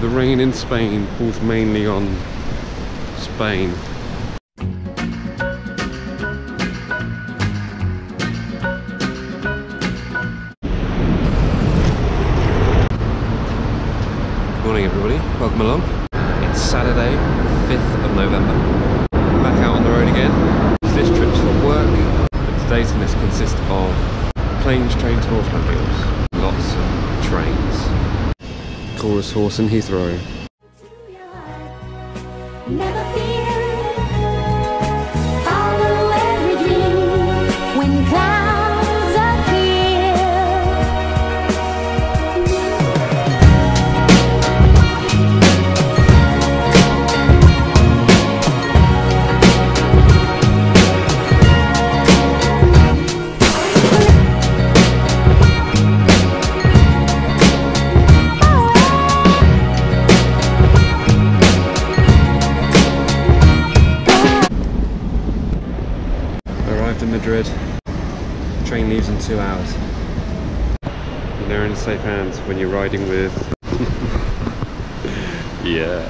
the rain in Spain falls mainly on Spain. Good morning everybody, welcome along. It's Saturday, 5th of November. Back out on the road again. This trip's for work. But today's going to consist of planes, trains, and automobiles. Lots of trains. Chorus Horse in Heathrow. Madrid. Train leaves in two hours. And they're in safe hands when you're riding with. yeah.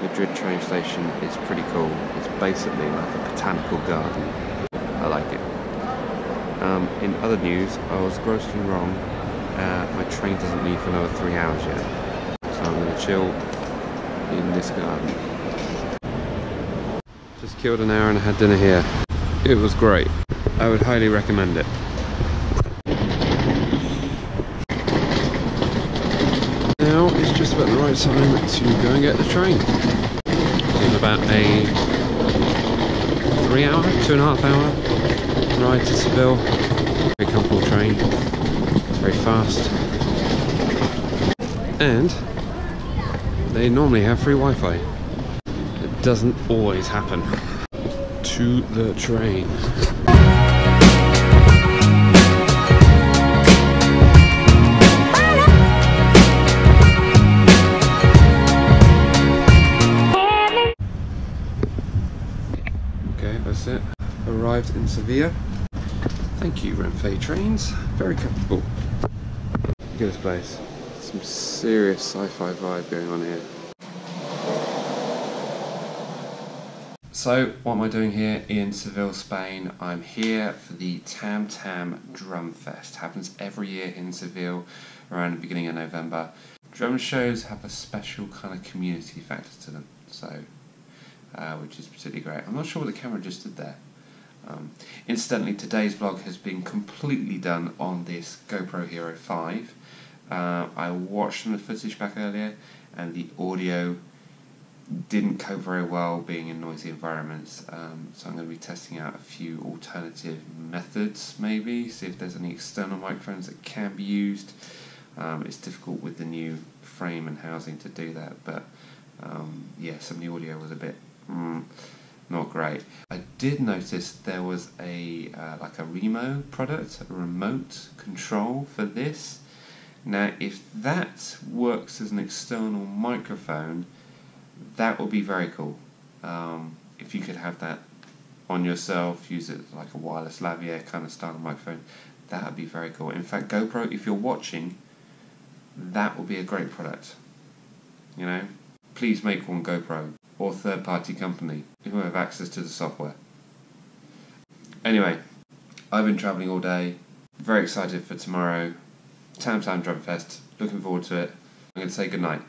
Madrid train station is pretty cool. It's basically like a botanical garden. I like it. Um, in other news, I was grossly wrong. Uh, my train doesn't leave for another three hours yet. So I'm going to chill in this garden. Just killed an hour and had dinner here. It was great. I would highly recommend it. Now it's just about the right time to go and get the train. In about a three hour, two and a half hour ride to Seville. Very comfortable train, very fast. And they normally have free Wi-Fi. Doesn't always happen. To the train. Okay, that's it. Arrived in Sevilla. Thank you, Renfe Trains. Very comfortable. Look at this place. Some serious sci-fi vibe going on here. So, what am I doing here in Seville, Spain? I'm here for the Tam Tam Drum Fest. Happens every year in Seville around the beginning of November. Drum shows have a special kind of community factor to them, so uh, which is particularly great. I'm not sure what the camera just did there. Um, incidentally, today's vlog has been completely done on this GoPro Hero 5. Uh, I watched some of the footage back earlier, and the audio didn't cope very well being in noisy environments. Um, so I'm going to be testing out a few alternative methods, maybe see if there's any external microphones that can be used. Um, it's difficult with the new frame and housing to do that, but um, yeah, some of the audio was a bit mm, not great. I did notice there was a uh, like a Remo product, a remote control for this. Now, if that works as an external microphone, that would be very cool. Um, if you could have that on yourself, use it like a wireless lavalier kind of style microphone, that would be very cool. In fact, GoPro, if you're watching, that would be a great product. You know, please make one GoPro or third party company who have access to the software. Anyway, I've been travelling all day, very excited for tomorrow. Tam Tam Drum Fest, looking forward to it. I'm going to say goodnight.